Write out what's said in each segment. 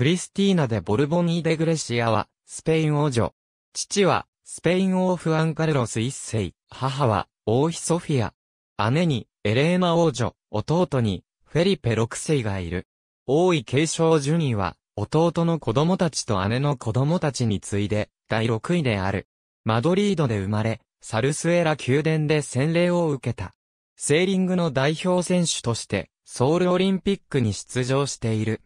クリスティーナ・でボルボニー・デ・グレシアは、スペイン王女。父は、スペイン王フアン・カルロス一世。母は、王妃ソフィア。姉に、エレーナ王女。弟に、フェリペ6世がいる。王位継承順位は、弟の子供たちと姉の子供たちに次いで、第6位である。マドリードで生まれ、サルスエラ宮殿で洗礼を受けた。セーリングの代表選手として、ソウルオリンピックに出場している。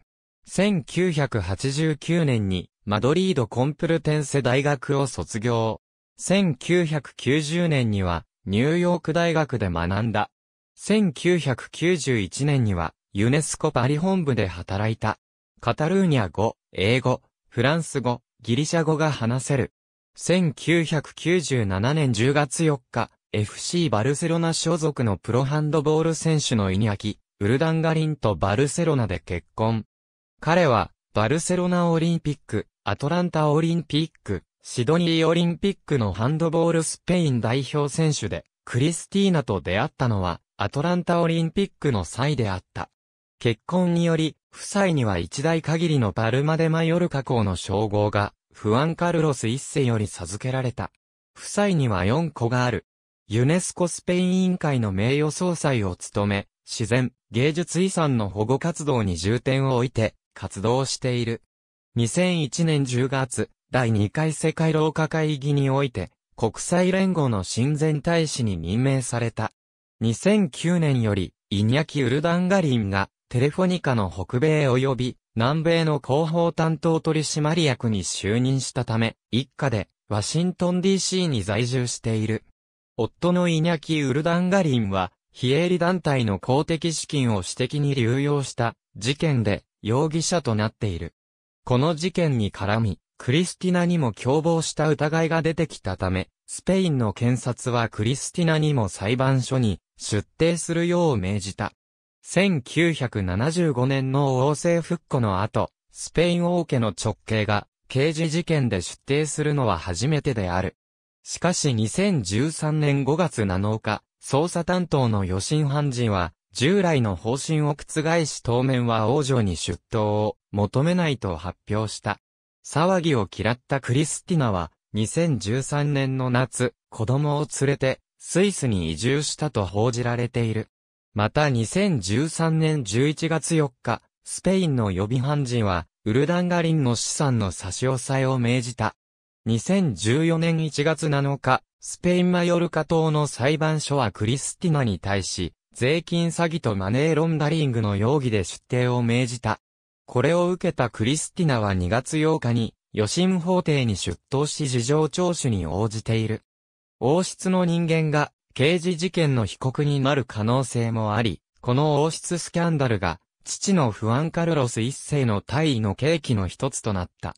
1989年にマドリードコンプルテンセ大学を卒業。1990年にはニューヨーク大学で学んだ。1991年にはユネスコパリ本部で働いた。カタルーニャ語、英語、フランス語、ギリシャ語が話せる。1997年10月4日、FC バルセロナ所属のプロハンドボール選手のイニャキ、ウルダンガリンとバルセロナで結婚。彼は、バルセロナオリンピック、アトランタオリンピック、シドニーオリンピックのハンドボールスペイン代表選手で、クリスティーナと出会ったのは、アトランタオリンピックの際であった。結婚により、夫妻には一代限りのパルマデマヨルカ港の称号が、フアンカルロス一世より授けられた。夫妻には4子がある。ユネスコスペイン委員会の名誉総裁を務め、自然、芸術遺産の保護活動に重点を置いて、活動している。2001年10月、第2回世界老化会議において、国際連合の親善大使に任命された。2009年より、イニャキ・ウルダンガリンが、テレフォニカの北米及び、南米の広報担当取締役に就任したため、一家で、ワシントン DC に在住している。夫のイニャキ・ウルダンガリンは、非営利団体の公的資金を私的に流用した事件で容疑者となっている。この事件に絡み、クリスティナにも共謀した疑いが出てきたため、スペインの検察はクリスティナにも裁判所に出廷するよう命じた。1975年の王政復古の後、スペイン王家の直系が刑事事件で出廷するのは初めてである。しかし2013年5月7日、捜査担当の予審判事は、従来の方針を覆し当面は王女に出頭を求めないと発表した。騒ぎを嫌ったクリスティナは、2013年の夏、子供を連れて、スイスに移住したと報じられている。また2013年11月4日、スペインの予備判事は、ウルダンガリンの資産の差し押さえを命じた。2014年1月7日、スペインマヨルカ島の裁判所はクリスティナに対し、税金詐欺とマネーロンダリングの容疑で出廷を命じた。これを受けたクリスティナは2月8日に、予審法廷に出頭し事情聴取に応じている。王室の人間が刑事事件の被告になる可能性もあり、この王室スキャンダルが、父のフアンカルロス一世の退位の契機の一つとなった。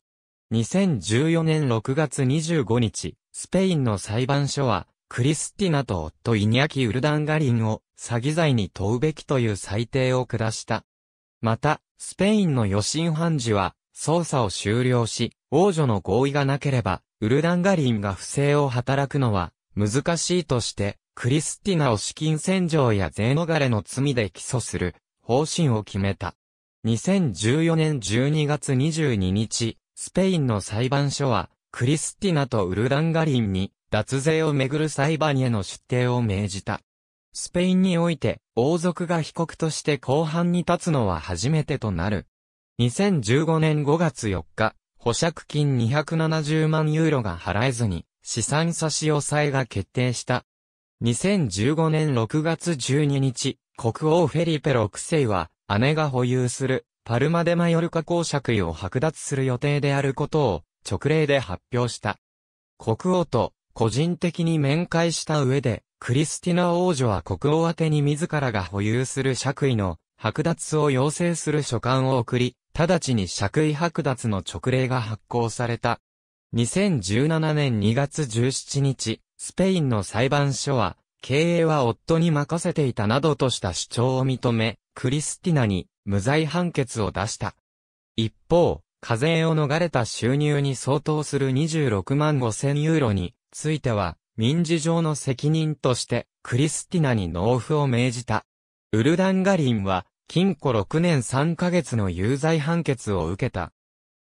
2014年6月25日、スペインの裁判所は、クリスティナと夫イニャキ・ウルダンガリンを詐欺罪に問うべきという裁定を下した。また、スペインの予審判事は、捜査を終了し、王女の合意がなければ、ウルダンガリンが不正を働くのは、難しいとして、クリスティナを資金洗浄や税逃れの罪で起訴する、方針を決めた。2014年12月22日、スペインの裁判所は、クリスティナとウルダンガリンに、脱税をめぐる裁判への出廷を命じた。スペインにおいて、王族が被告として公判に立つのは初めてとなる。2015年5月4日、保釈金270万ユーロが払えずに、資産差し押さえが決定した。2015年6月12日、国王フェリペ6世は、姉が保有する、パルマデマヨルカ公爵位を剥奪する予定であることを、直令で発表した。国王と個人的に面会した上で、クリスティナ王女は国王宛に自らが保有する爵位の剥奪を要請する書簡を送り、直ちに爵位剥奪の直令が発行された。2017年2月17日、スペインの裁判所は、経営は夫に任せていたなどとした主張を認め、クリスティナに無罪判決を出した。一方、課税を逃れた収入に相当する26万5千ユーロについては、民事上の責任として、クリスティナに納付を命じた。ウルダンガリンは、禁錮6年3ヶ月の有罪判決を受けた。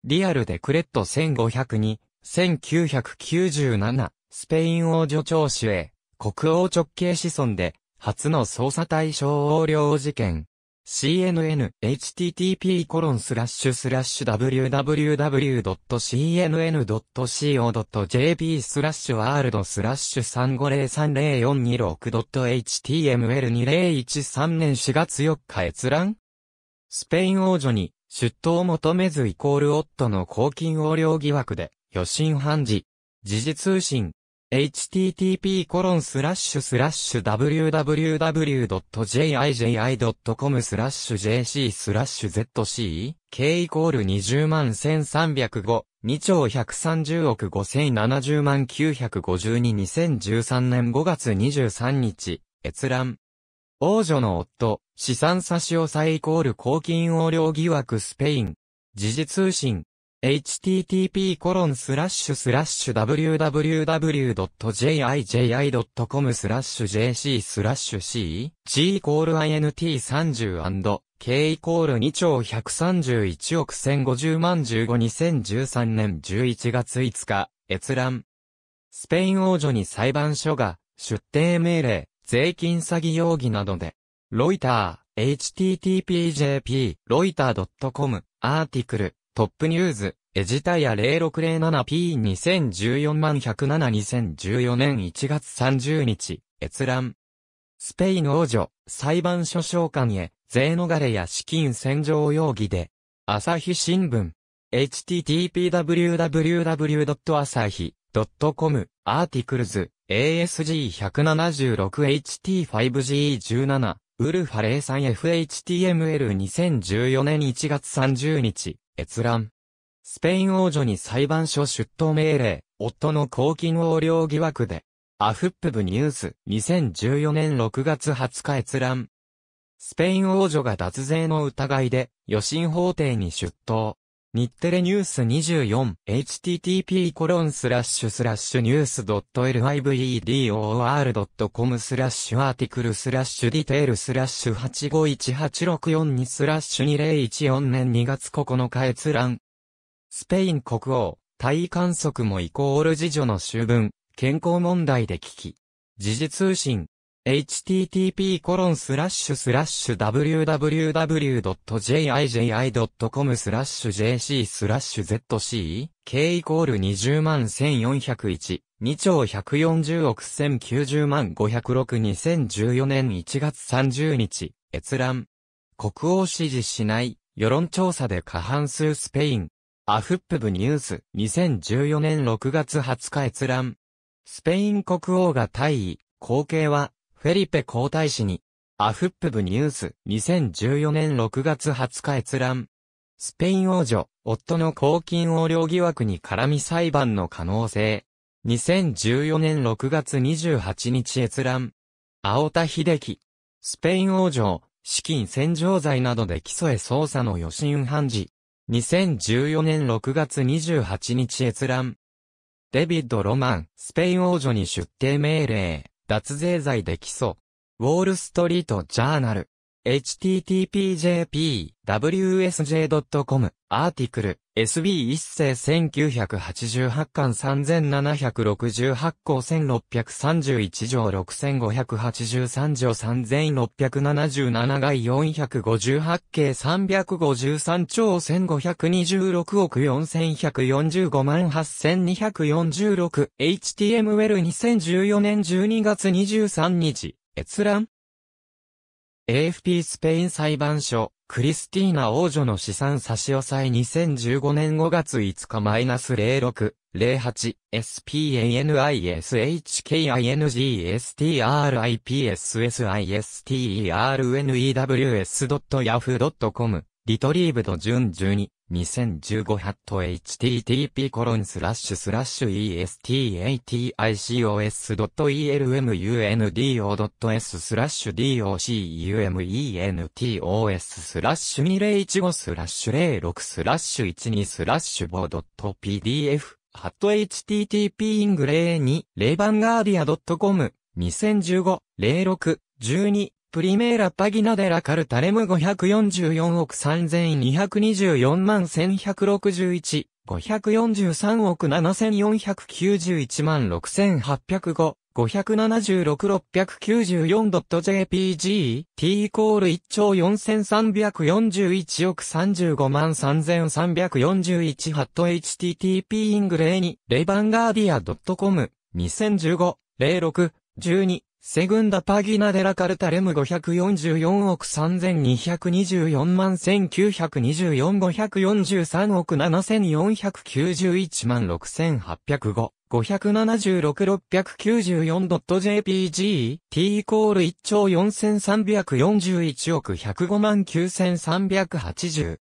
リアルでクレット1502、1997、スペイン王女長主へ、国王直系子孫で、初の捜査対象横領事件。CNN、http コロンスラッシュスラッシュ www.cnn.co.jp スラッシュワールドスラッシュ 35030426.html2013 年4月4日閲覧スペイン王女に出頭を求めずイコール夫の公金横領疑惑で予審判事。時事通信。Http コロンスラッシュスラッシュ www.jiji.com スラッシュ jc スラッシュ zc k イコール20万1305 2兆130億5070万952 2013年5月23日。閲覧。王女の夫資産差し押さえイコール公金横領疑惑スペイン。時事通信。http://www.jiji.com スラッシュ jc スラッシュ c g イコール int30& k イコール2兆131億1050万15 2013年11月5日閲覧。スペイン王女に裁判所が出廷命令税金詐欺容疑などでロイター httpjp ロイター .com アーティクル。トップニューズ、エジタイア 0607P2014 万107 2014年1月30日、閲覧。スペイン王女、裁判所召喚へ、税逃れや資金洗浄容疑で、朝日新聞、http www.asahi.com アーティクルズ ASG176HT5G17 ウルファ 03FHTML2014 年1月30日閲覧。スペイン王女に裁判所出頭命令、夫の公金横領疑惑で、アフップ部ニュース、2014年6月20日閲覧。スペイン王女が脱税の疑いで、予審法廷に出頭。日テレニュース24、http コロンスラッシュスラッシュニュース .livedoor.com スラッシュアーティクルスラッシュディテールスラッシュ8518642スラッシュ2014年2月9日閲覧。スペイン国王、退位観測もイコール次女の醜聞、健康問題で危機。時事通信、http://www.jiji.com スラッシュ jc スラッシュ zc k イコール20万1401 2兆140億1090万506 2014年1月30日。閲覧。国王支持しない世論調査で過半数スペイン。アフップブニュース。2014年6月20日閲覧。スペイン国王が退位。後継はフェリペ皇太子に、アフップブニュース、2014年6月20日閲覧。スペイン王女、夫の公金横領疑惑に絡み裁判の可能性。2014年6月28日閲覧。青田秀樹。スペイン王女、資金洗浄罪などで起訴へ捜査の予審判事。2014年6月28日閲覧。デビッド・ロマン、スペイン王女に出廷命令。脱税罪で起訴。ウォールストリートジャーナル。httpjp wsj.com アーティクル SB 一世1988巻3768項1631条6583条3677概458系353兆1526億4145万8246 HTML2014 年12月23日閲覧 AFP スペイン裁判所、クリスティーナ王女の資産差し押さえ2015年5月5日 -06、08、SPANISHKINGSTRIPSSISTERNEWS.yahoo.com リトリーブド順12、2015ハット http コロンスラッシュスラッシュ estaticos.elmundo.s スラッシュ documentos スラッシュ2015スラッシュ06スラッシュ12スラッシュ bo.pdf ハット http イングレー2レバンガーディア .com 2015 06 12プリメーラパギナデラカルタレム544億3224万1161、543億7491万6805、576-694.jpg、t イコール1兆4341億35万3341ハット http イングレーに、レバンガーディア .com、2015、06、12、セグンダパギナデラカルタレム544億3224万1924 543億7491万6805 576-694.jpg t イコール1兆4341億105万9380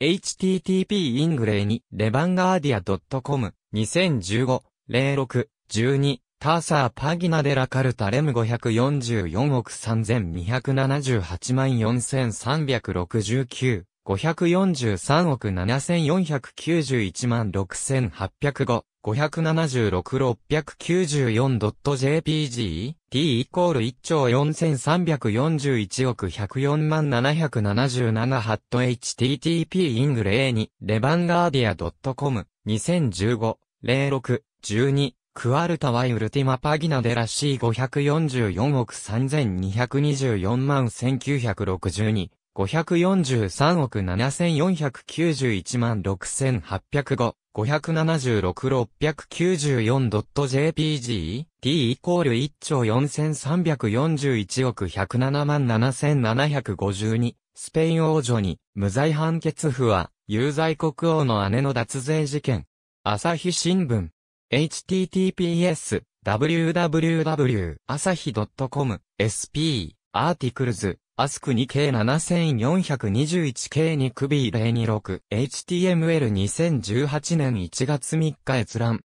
http イングレーにレバンガーディア .com 2015 06 12ターサーパギナデラカルタレム544億3278万4369 543億7491万6805 576-694.jpg t イコール1兆4341億104万777ハット http イングレーにレバンガーディア .com 2015 06 12クアルタワイウルティマパギナデラ C544 億3224万1962 543億7491万6805 576-694.jpg t イコール1兆4341億107万7752スペイン王女に無罪判決不は有罪国王の姉の脱税事件。朝日新聞。Https www 朝日 .com sp アーティクルズアスク 2K7421K 2首026 HTML2018 年1月3日閲覧。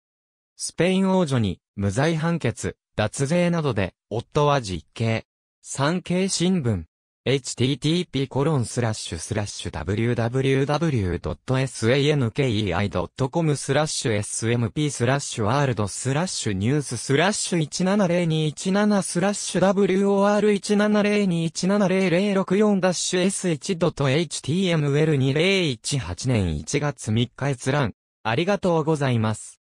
スペイン王女に無罪判決、脱税などで夫は実刑。産経新聞。Http コロンスラッシュスラッシュ www.sankei.com スラッシュ smp スラッシュワールドスラッシュニューススラッシュ170217スラッシュ wor1702170064 ダッシュ s1.html2018 年1月3日閲覧。ありがとうございます。